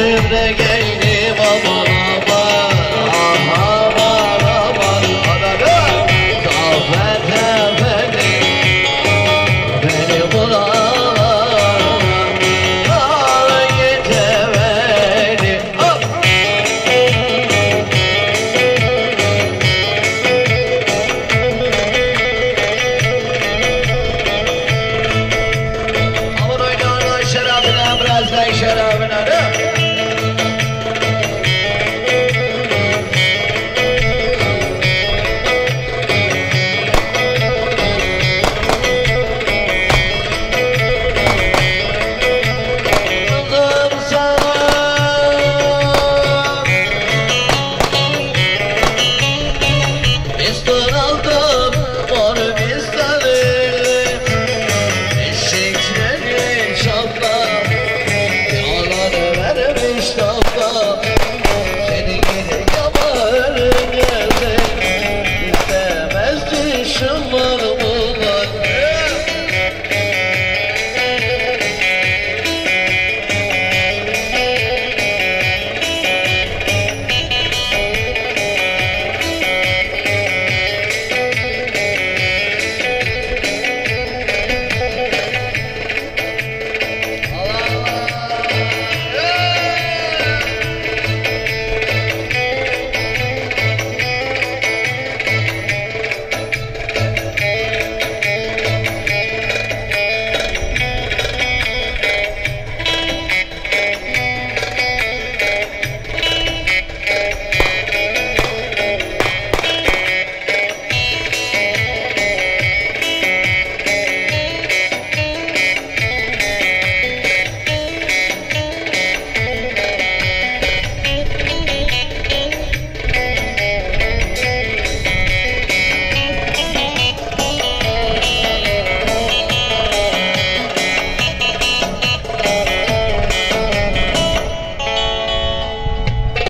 de geldim aman aman